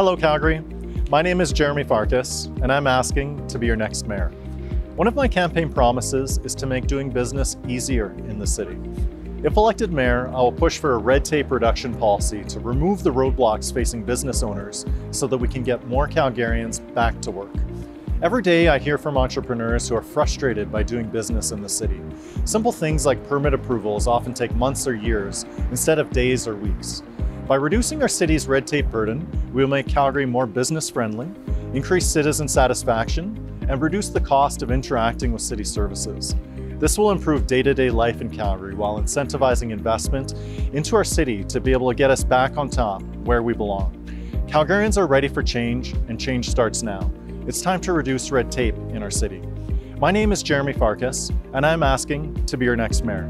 Hello, Calgary. My name is Jeromy Farkas, and I'm asking to be your next mayor. One of my campaign promises is to make doing business easier in the city. If elected mayor, I will push for a red tape reduction policy to remove the roadblocks facing business owners so that we can get more Calgarians back to work. Every day I hear from entrepreneurs who are frustrated by doing business in the city. Simple things like permit approvals often take months or years instead of days or weeks. By reducing our city's red tape burden, we will make Calgary more business friendly, increase citizen satisfaction, and reduce the cost of interacting with city services. This will improve day-to-day life in Calgary while incentivizing investment into our city to be able to get us back on top where we belong. Calgarians are ready for change and change starts now. It's time to reduce red tape in our city. My name is Jeromy Farkas, and I'm asking to be your next mayor.